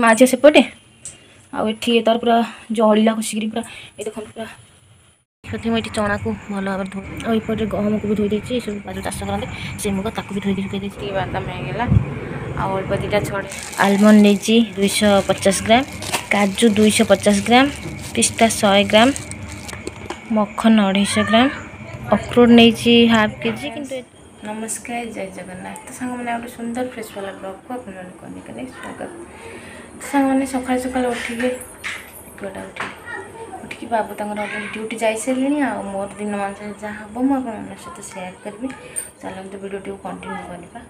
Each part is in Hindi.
माजिया सेपटे आठ तार पूरा जलला खुशिक पूरा ये देखते पूरा चना को भल भाव धो आपटे गहम को भी धोई देती सब बाजु चाष करते से मुग ताक भी धोई शुक्र बादाम आल्प दीटा छड़ आलमंड दुई पचास ग्राम काजु दुई पचास ग्राम पिस्ता शहे ग्राम मखन अढ़ईश ग्राम अखरोट नहीं हाफ के जी कि नमस्कार जय जगन्नाथ तो सांग सुंदर फ्रेश वाला ब्लग को अपने स्वागत सकाल सकाल से पिक उठिक बाबु ड्युटी जाइसारि दिन मन से जहाँ हौ म सहित सेयर चलो चाहिँ भिडियो कंटिन्यू टू कन्टिन्यू गर्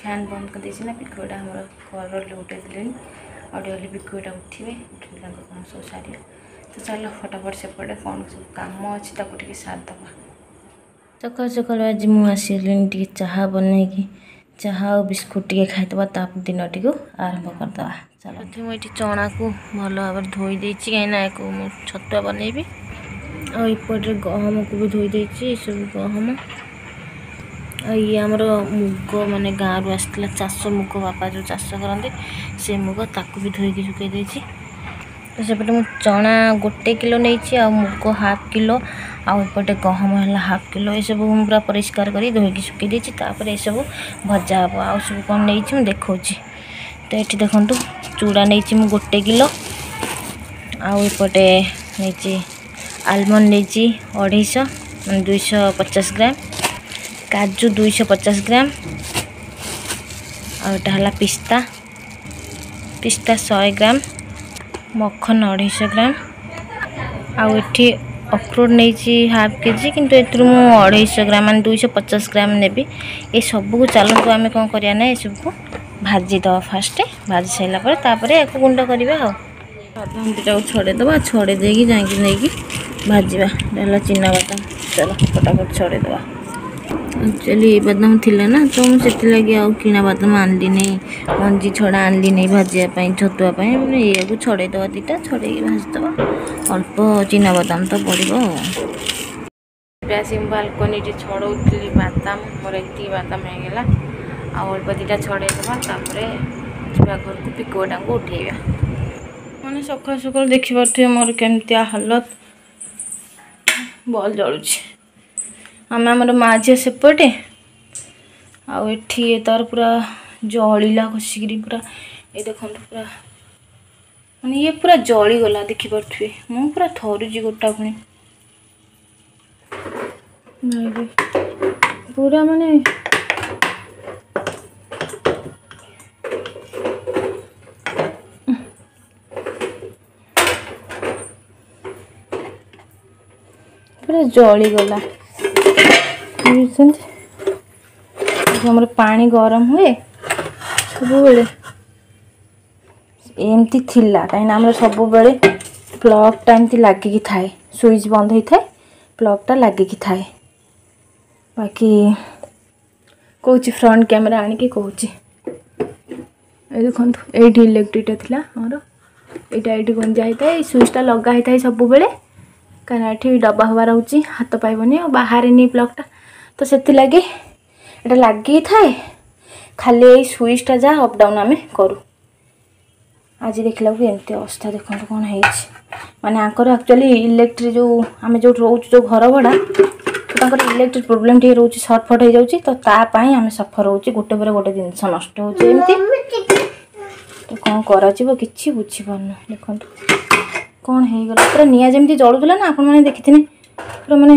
फ्यान् बन्द पिकटा हाम्रो घर उठाइदिनु अडियो बिक उठिङ सब सारि त चलो फटाफट सपटे कन्स काम अलिक त साथ दबा सकालु सकालु आज म आसि चाह बनैक ଯାହା ଆଉ ବିସ୍କୁଟ୍ ଟିକେ ଖାଇଦେବା ତା ଦିନଟିକୁ ଆରମ୍ଭ କରିଦେବା ଚାଲ ମୁଁ ଏଠି ଚଣାକୁ ଭଲ ଭାବରେ ଧୋଇ ଦେଇଛି କାହିଁକିନା ଏହାକୁ ମୁଁ ଛତୁଆ ବନେଇବି ଆଉ ଏପଟରେ ଗହମକୁ ବି ଧୋଇ ଦେଇଛି ଏସବୁ ଗହମ ଆଉ ଇଏ ଆମର ମୁଗ ମାନେ ଗାଁରୁ ଆସିଥିଲା ଚାଷ ମୁଗ ବାପା ଯେଉଁ ଚାଷ କରନ୍ତି ସେ ମୁଗ ତାକୁ ବି ଧୋଇକି ଶୁଖେଇ ଦେଇଛି तो सेपटे मुझे चना गोटे किलो नहीं मुग हाफ किलो आपटे गहम है हाफ किलो ये सब पूरा परिष्कार कर धोखी सुखी सब भजा हाब हे सब कौन नहीं देखा तो ये देखूँ चूड़ा नहीं गोटे को आपटे नहीं आलमंड नहीं अढ़ईश दुईश पचास ग्राम काजु दुईश पचास ग्राम आटा है पिस्ता पिस्ता शहे ग्राम মখন অଢ଼েইশହ ଗ୍ରାମ ଆଉ ଏଠି ଅକ୍ରୋଟ ନେଇଛି ହାଫ୍ କେଜି କିନ୍ତୁ ଏଥିରୁ ମୁଁ ଅଢ଼େଇଶହ ଗ୍ରାମ ମାନେ ଦୁଇଶହ ପଚାଶ ଗ୍ରାମ ନେବି ଏସବୁକୁ ଚାଲନ୍ତୁ ଆମେ କ'ଣ କରିବା ନା ଏସବୁକୁ ଭାଜିଦେବା ଫାଷ୍ଟ ଭାଜି ସାରିଲା ପରେ ତାପରେ ୟାକୁ ଗୁଣ୍ଡ କରିବା ଆଉ ଅଧାମୁଟିଟାକୁ ଛଡ଼େଇଦେବା ଛଡ଼େଇ ଦେଇକି ଯାଇକି ନେଇକି ଭାଜିବା ହେଲା ଚିନାବାଦାମ ଚାଲ ଫଟାଫଟ ଛଡ଼େଇଦେବା एक्चुअली बादाम थी ना तो मुझे आउ कि आनली आनलिन मंजी छड़ा आनलिन नहीं भाजवाप मैंने ये छड़े दवा दीटा छड़े भाजद अल्प चीना बादाम तो पड़ब आसमी बाल्कोनी छड़ी बादाम मोर एक बादाम होल्प दीटा छड़े दबापर को पिकुआटा को उठे मैंने सका सकाल देखिपे मोर केमती हालत बल जलुच्छे आम आम झी सेपटे आठ तार पूरा जलला खसिकी पूरा ये देखते पूरा मैंने ये पूरा जली देख पारे मुझे थरुची गोटा पे पूरा मैंने पूरा जली पीछे पा गरम हुए सब एमती कहीं सब बड़े प्लगटा एम लगिकी थाए स्विच बंद हो है प्लगटा लगिकी थाए बाकी कौच फ्रंट कैमेरा आण की कौच ये देखते ये इलेक्ट्रिकटा थी मोर ये गुंजाई थाए स्विचटा लगाई थाए सब कहीं डबा हवा रोचे हाथ पाइबनी बाहर नहीं प्लगटा তো ସେଥିଲାଗି ଏଇଟା ଲାଗିଥାଏ ଖାଲି ଏଇ ସୁଇଚ୍ଟା ଯାହା ଅପ୍ ଡାଉନ୍ ଆମେ କରୁ ଆଜି ଦେଖିଲାକୁ ଏମିତି ଅବସ୍ଥା ଦେଖନ୍ତୁ କ'ଣ ହେଇଛି ମାନେ ଆଙ୍କର ଆକ୍ଚୁଆଲି ଇଲେକ୍ଟ୍ରି ଯେଉଁ ଆମେ ଯେଉଁଠି ରହୁଛୁ ଯେଉଁ ଘର ଭଡ଼ା ତାଙ୍କର ଇଲେକ୍ଟ୍ରି ପ୍ରୋବ୍ଲେମ୍ ଟିକେ ରହୁଛି ସର୍ଟ ଫଟ୍ ହେଇଯାଉଛି ତ ତା ପାଇଁ ଆମେ ସଫର ହେଉଛି ଗୋଟେ ପରେ ଗୋଟେ ଜିନିଷ ନଷ୍ଟ ହେଉଛି ଏମିତି ତ କ'ଣ କରାଯିବ କିଛି ବୁଝିପାରୁନୁ ଦେଖନ୍ତୁ କ'ଣ ହେଇଗଲା ପୁରା ନିଆଁ ଯେମିତି ଜଳୁଥିଲା ନା ଆପଣମାନେ ଦେଖିଥିବେ ପୁରା ମାନେ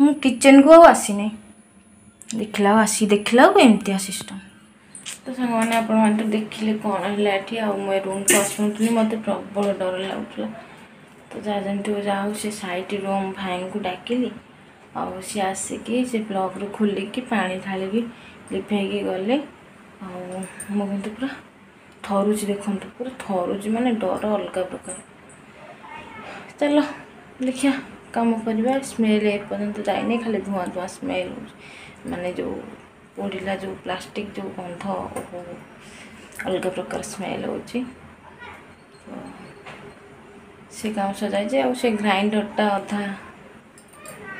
किचन को आसीनि देख ला आस देख ला लमती सिस्टम तो से देखिले कौन है मुझे रूम को आसुनि मत प्रबल डर लगुला तो जहाँ जानते जाऊ से सैट रूम भाई को डाकिली आ आसिक प्लग रु खोल कि पा ढाक लिफे गले मुझे पूरा थरुच देखता पूरा थरुच मैंने डर अलग प्रकार चलो देखिया कम उपजा ସ୍ମେଲ୍ ଏପର୍ଯ୍ୟନ୍ତ ଯାଇନି ଖାଲି ଧୂଆଁ ଧୂଆଁ ସ୍ମେଲ୍ ମାନେ ଯେଉଁ ପୋଡ଼ିଲା ଯେଉଁ ପ୍ଲାଷ୍ଟିକ୍ ଯେଉଁ ଗନ୍ଧ ଅଲଗା ପ୍ରକାର ସ୍ମେଲ୍ ହେଉଛି ସେ କାମ ସଜାଇଛି ଆଉ ସେ ଗ୍ରାଇଣ୍ଡର୍ଟା ଅଧା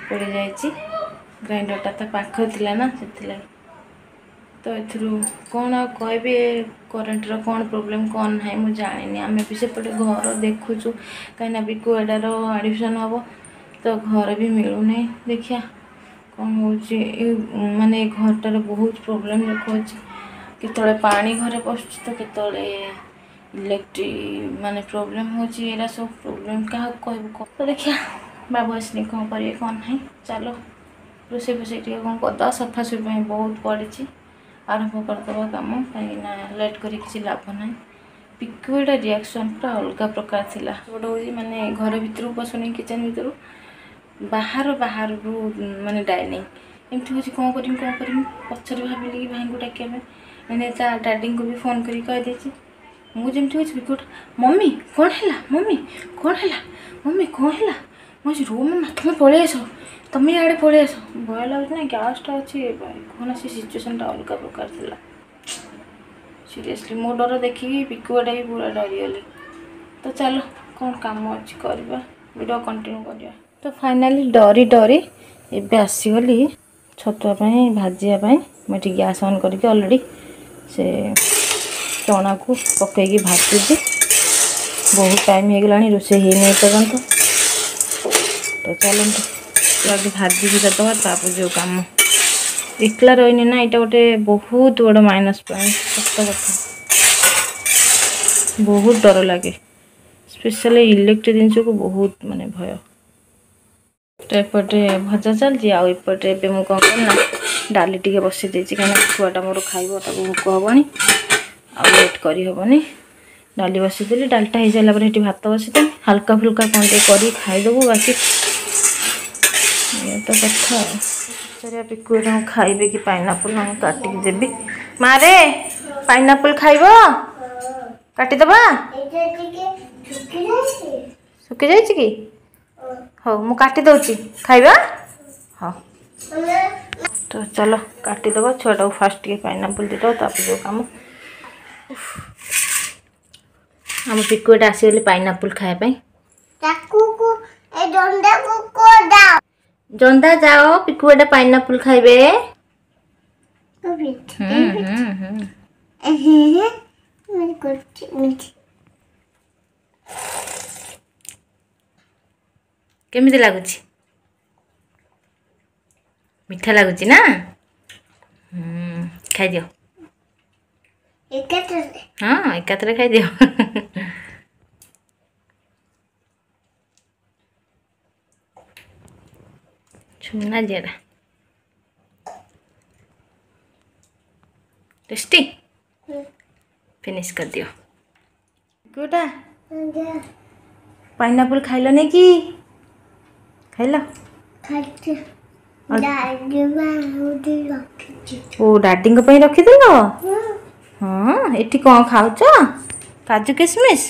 ପଡ଼ିଯାଇଛି ଗ୍ରାଇଣ୍ଡର୍ଟା ତା ପାଖରେ ଥିଲା ନା ସେଥିଲାଗି ତ ଏଥିରୁ କ'ଣ ଆଉ କହିବି କରେଣ୍ଟର କ'ଣ ପ୍ରୋବ୍ଲେମ୍ କ'ଣ ନାହିଁ ମୁଁ ଜାଣିନି ଆମେ ବି ସେପଟେ ଘର ଦେଖୁଛୁ କାହିଁକିନା ବିକୁ ଏଟାର ଆଡ଼ମିସନ୍ ହେବ ତ ଘର ବି ମିଳୁନାହିଁ ଦେଖିବା କ'ଣ ହେଉଛି ମାନେ ଏ ଘରଟାରେ ବହୁତ ପ୍ରୋବ୍ଲେମ୍ ଦେଖାଉଛି କେତେବେଳେ ପାଣି ଘରେ ପଶୁଛି ତ କେତେବେଳେ ଇଲେକ୍ଟ୍ରି ମାନେ ପ୍ରୋବ୍ଲେମ୍ ହେଉଛି ଏଇଟା ସବୁ ପ୍ରୋବ୍ଲେମ୍ କାହାକୁ କହିବୁ କ'ଣ ତ ଦେଖିବା ବାବୁ ଆସିନି କ'ଣ କରିବେ କ'ଣ ନାହିଁ ଚାଲ ରୋଷେଇ ଫୋଷେଇ ଟିକେ କ'ଣ କରିଦେବା ସଫାସଫି ପାଇଁ ବହୁତ ପଡ଼ିଛି ଆରମ୍ଭ କରିଦେବା କାମ କାହିଁକିନା ଲେଟ୍ କରି କିଛି ଲାଭ ନାହିଁ ପିକୁଇଟା ରିଆକ୍ସନ୍ ପୁରା ଅଲଗା ପ୍ରକାର ଥିଲା ଗୋଟେ ହେଉଛି ମାନେ ଘର ଭିତରକୁ ପଶୁନି କିଚେନ୍ ଭିତରୁ ବାହାର ବାହାରକୁ ମାନେ ଡାଇନିଂ ଏମିତି ହେଉଛି କ'ଣ କରିବି କ'ଣ କରିବି ପଛରେ ଭାବିଲି କି ଭାଇଙ୍କୁ ଡାକିବା ପାଇଁ ମାନେ ତା ଡାଡ଼ିଙ୍କୁ ବି ଫୋନ୍ କରିକି କହିଦେଇଛି ମୁଁ ଯେମିତି ହେଉଛି ବିକୁଟ ମମି କ'ଣ ହେଲା ମମି କ'ଣ ହେଲା ମମି କ'ଣ ହେଲା ମୁଁ ଅଛି ରୁମ୍ ମା ତୁମେ ପଳେଇ ଆସ ତୁମେ ଇଆଡ଼େ ପଳେଇ ଆସ ଭୟ ଲାଗୁଛି ନା ଗ୍ୟାସ୍ଟା ଅଛି କ'ଣ ସେ ସିଚୁଏସନ୍ଟା ଅଲଗା ପ୍ରକାର ଥିଲା ସିରିୟସଲି ମୋ ଡର ଦେଖିକି ବିକୁଆଟା ବି ପୁରା ଡରିଗଲି ତ ଚାଲ କ'ଣ କାମ ଅଛି କରିବା ଭିଡ଼ିଓ କଣ୍ଟିନ୍ୟୁ କରିବା ତ ଫାଇନାଲି ଡରି ଡରି ଏବେ ଆସିଗଲି ଛତୁଆ ପାଇଁ ଭାଜିବା ପାଇଁ ମୁଁ ଏଠି ଗ୍ୟାସ୍ ଅନ୍ କରିକି ଅଲରେଡ଼ି ସେ ଚଣାକୁ ପକେଇକି ଭାଜୁଛି ବହୁତ ଟାଇମ୍ ହୋଇଗଲାଣି ରୋଷେଇ ହୋଇନି ଏପର୍ଯ୍ୟନ୍ତ ତ ଚାଲନ୍ତୁ ଆଗେ ଭାଜିକି ଦେବା ତାପରେ ଯେଉଁ କାମ ଏକଲା ରହିନି ନା ଏଇଟା ଗୋଟେ ବହୁତ ବଡ଼ ମାଇନସ୍ ପଏଣ୍ଟ ସତ କଥା ବହୁତ ଡର ଲାଗେ ସ୍ପେଶାଲି ଇଲେକ୍ଟ୍ରି ଜିନିଷକୁ ବହୁତ ମାନେ ଭୟ ତ ଏପଟେ ଭଜା ଚାଲିଛି ଆଉ ଏପଟେ ଏବେ ମୁଁ କ'ଣ କଲି ନା ଡାଲି ଟିକେ ବସେଇ ଦେଇଛି କାହିଁକିନା ଛୁଆଟା ମୋର ଖାଇବ ତାକୁ ଭୋକ ହେବନି ଆଉ ଲେଟ୍ କରିହେବନି ଡାଲି ବସେଇଦେଲି ଡାଲିଟା ହେଇସାରିଲା ପରେ ସେଠି ଭାତ ବସେଇଦେଲି ହାଲକା ଫୁଲକା କ'ଣ ଟିକେ କରିକି ଖାଇଦେବୁ ବାକି ଇଏ ତ କଥା ଆଉ ସରିଆ ପିକୁ ମୁଁ ଖାଇବି କି ପାଇନାପଲ୍ ମୁଁ କାଟିକି ଦେବି ମାରେ ପାଇନାପଲ୍ ଖାଇବ କାଟିଦେବା ଶୁଖିଯାଇଛି କି हो मु काटी दौ खाइबा हो तो चलो काटी दबा छुआटा फास्ट टे पाइनापल दीद कम आम पिकुट आसगले पाइनापल खाया जंदा जाओ पिकुआटा पाइनापल खाइबे हम्म हम्म हम्म କେମିତି ଲାଗୁଛି ମିଠା ଲାଗୁଛି ନା ଖାଇଦିଅ ହଁ ଏକାଥରେ ଖାଇଦିଅ ଛୁନା ଜେରା टेस्टी फिनिश कर दियो गुडा पाइनएप्पल खाइल नहीं कि है ना ଓ ଡାଡିଙ୍କ ପାଇଁ ରଖିଦେଲ ହଁ ଏଠି କ'ଣ ଖାଉଛ କାଜୁ କିସମିସ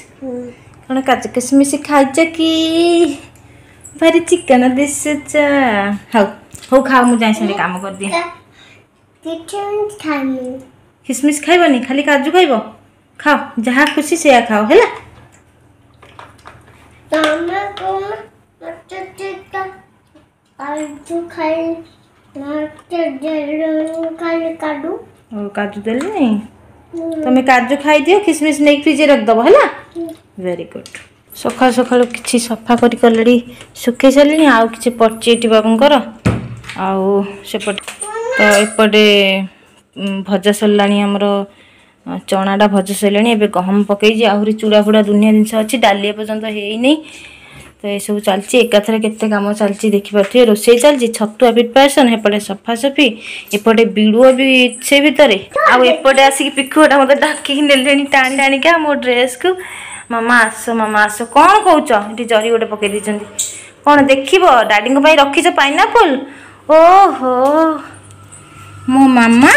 କ'ଣ କାଜୁ କିସମିସ ଖାଉଛ କି ଭାରି ଚିକେନ ଦିଶୁଛ ହଉ ହଉ ଖାଅ ମୁଁ ଯାଇ ସେଠି କାମ କରିଦିଏ କିସମିସ ଖାଇବନି ଖାଲି କାଜୁ ଖାଇବ ଖାଅ ଯାହା ଖୁସି ସେଇଆ ଖାଅ ହେଲା କାଜୁ ଦେଲିନି তুমি কাজু খাই দিও খিসমিস নেই ফ্রিজে রাখিদেব হল ভেরি গুড সকাল সকাল কিছু সফা করি অলরেডি শুকাই সারি আউ কিছু পড়ছি এটি বাবুঙ্কর আউ সেপটে তো এপটে ভজা সরলা আমার চଣାটা ভজা সরলা এবে গহম পকাইছি আহরি চূড়া ফুড়া দুনিয়া জিনিস অছি ডালি এপর্যন্ত হয়ে নাই तो ये सब चलती एका थे केम चलती देखिपे रोष चलती छतुआ प्रिपेरेसन एपटे सफा सफी एपटे बीड़ुआ भी से भितर आपटे आसिक पिकुआटा मतलब डाक टाण टाणिका मो ड्रेस को मामा आस मामा आस कौन कौ इटे जरी गोटे पक कौन देख डाडी रखी रखीच पाइनापल ओह मो मामा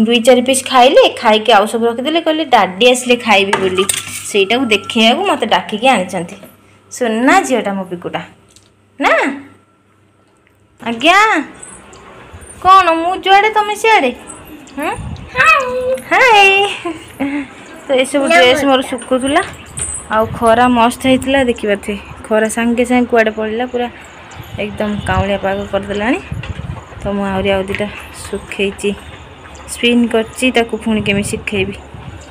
दु चार पीस खाइले खाई आउ सब रखीदे कह डाडी आसे खाइबी बोली सहीटा को देखा मतलब डाक आनी सुना झीटा मो पिकुटा ना आज्ञा कौन मुझे तुम सियाड़े हाय तो ये सब ड्रेस मोर सुखुला आ खरा मस्त होता देख थे खरा सांगे सांगे कुआ पड़ा पूरा एकदम कावड़िया पाग करदे तो मुझे आईटा दुटा सुखे स्पिन कर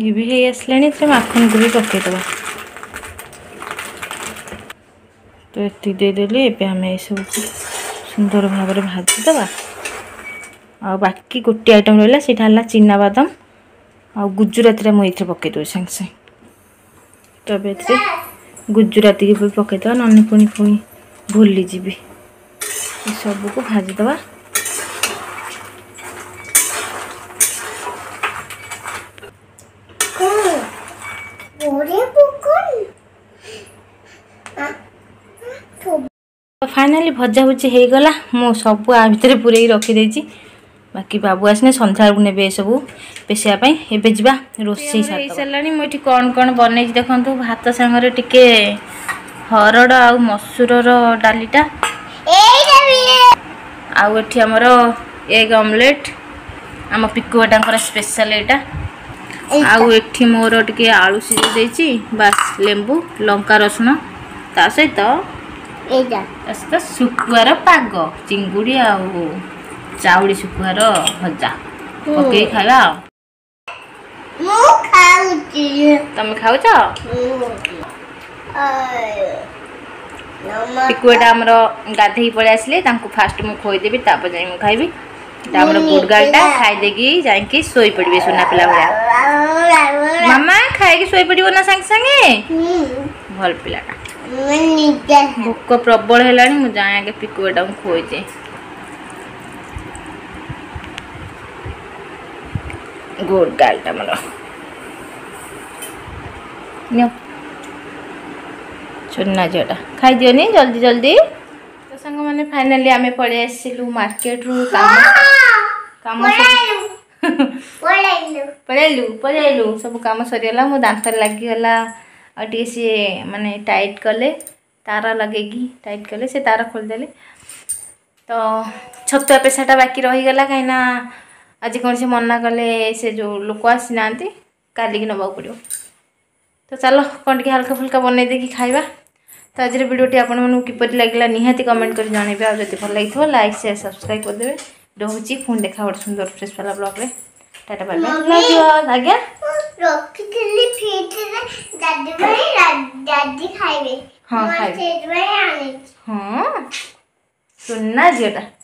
ଘିବି ହେଇ ଆସିଲାଣି ସେ ମାଖନକୁ ବି ପକାଇଦେବା ତ ଏତିକି ଦେଇଦେଲି ଏବେ ଆମେ ଏସବୁକୁ ସୁନ୍ଦର ଭାବରେ ଭାଜିଦେବା ଆଉ ବାକି ଗୋଟିଏ ଆଇଟମ୍ ରହିଲା ସେଇଟା ହେଲା ଚିନାବାଦାମ ଆଉ ଗୁଜୁରାତିଟା ମୁଁ ଏଇଥିରେ ପକାଇଦେବି ସାଙ୍ଗେ ସାଙ୍ଗେ ତ ଏବେ ଏଥିରେ ଗୁଜୁରାତିକି ବି ପକାଇଦେବା ନହେଲେ ପୁଣି ପୁଣି ଭୁଲିଯିବି ଏସବୁକୁ ଭାଜିଦେବା ଫାଇନାଲି ଭଜା ଭୁଜି ହେଇଗଲା ମୁଁ ସବୁ ଆ ଭିତରେ ପୁରେଇ ରଖିଦେଇଛି ବାକି ବାବୁ ଆସିନେ ସନ୍ଧ୍ୟାବେଳକୁ ନେବେ ଏସବୁ ପେଶିବା ପାଇଁ ଏବେ ଯିବା ରୋଷେଇ ହେଇସାରିଲାଣି ମୁଁ ଏଠି କ'ଣ କ'ଣ ବନେଇଛି ଦେଖନ୍ତୁ ଭାତ ସାଙ୍ଗରେ ଟିକେ ହରଡ଼ ଆଉ ମସୁରର ଡାଲିଟା ଆଉ ଏଠି ଆମର ଏଗ୍ ଅମଲେଟ୍ ଆମ ପିକୁବାଟାଙ୍କର ସ୍ପେଶାଲ ଏଇଟା ଆଉ ଏଠି ମୋର ଟିକେ ଆଳୁ ସିଝେଇ ଦେଇଛି ବାସ୍ ଲେମ୍ବୁ ଲଙ୍କା ରସୁଣ ତା ସହିତ ତା ସହିତ ଶୁଖୁଆର ପାଗ ଚିଙ୍ଗୁଡ଼ି ଆଉ ଚାଉଳି ଶୁଖୁଆର ଭଜା ପକେଇ ଖାଇବା ଆଉ ତମେ ଖାଉଛ ପିକୁଏଟା ଆମର ଗାଧେଇକି ପଳେଇ ଆସିଲେ ତାଙ୍କୁ ଫାଷ୍ଟ ମୁଁ ଖୋଇଦେବି ତାପରେ ଯାଇ ମୁଁ ଖାଇବି ଆମର ଗୁଡ଼ଗାଲଟା ଖାଇଦେଇକି ଯାଇକି ଶୋଇପଡ଼ିବେ ସୁନା ପିଲା ଭଳିଆ ମାମା ଖାଇକି ଶୋଇପଡ଼ିବ ନା ସାଙ୍ଗେ ସାଙ୍ଗେ ଭଲ ପିଲାଟା भोक प्रबल है जाए पिकुआटा खोजे गुड गाल छुना झीटा खाई दियो जल्दी जल्दी तो संग मैंने फाइनाली आम पल मार्केट रू पलू पलू सब कम सरगला मो दात लगला आए सी मानने टाइट कले तार लगे टाइट कले से तारा खोलदे तो छतुआ पेसाटा बाकी रहीगला कहीं आज कौन से मना कले से जो लोक आसी ना कल की नाक पड़ो तो चलो कौन टे हाल्का फुल्का बन देखिए खावा तो आज भिडियोटी आपरी लगेगा निहाती कमेंट कर जनवे आदि भल लगे लाइक सेयार सब्सक्राइब करदे रोचे फोन देखा बड़े सुंदर फ्रेस वाला ब्लग्रे ta ta bye bye love you all আগে রকি খেলে ফিটরে দাদি ভাই দাদি খাইবে হ্যাঁ খাইবে হ্যাঁ সুন্না জিওটা